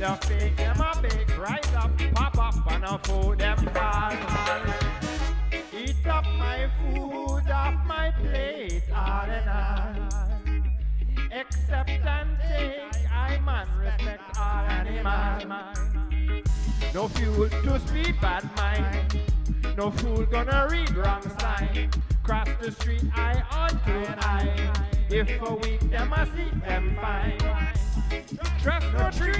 the fake them a big rise up, pop up and a food them fall. Eat up my food off my plate, all and all. Accept and take, I must respect all animal. No fuel to speak bad mind, no fool gonna read wrong sign. Cross the street, I on to an eye. If a week them I see them fine. Trust no tree.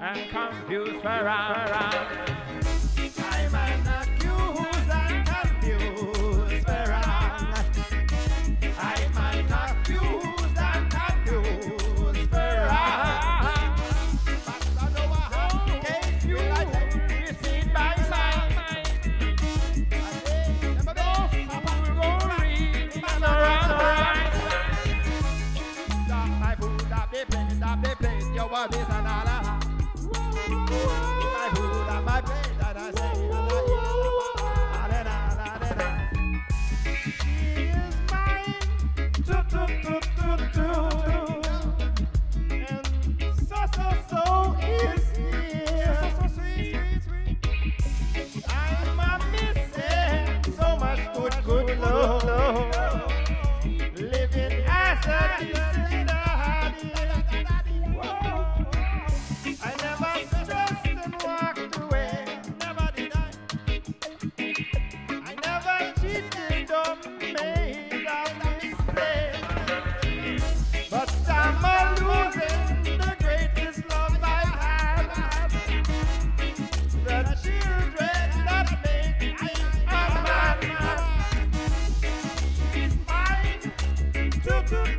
I'm confused for your wife is so Allah. My food and. Good, good love, love, living as a good.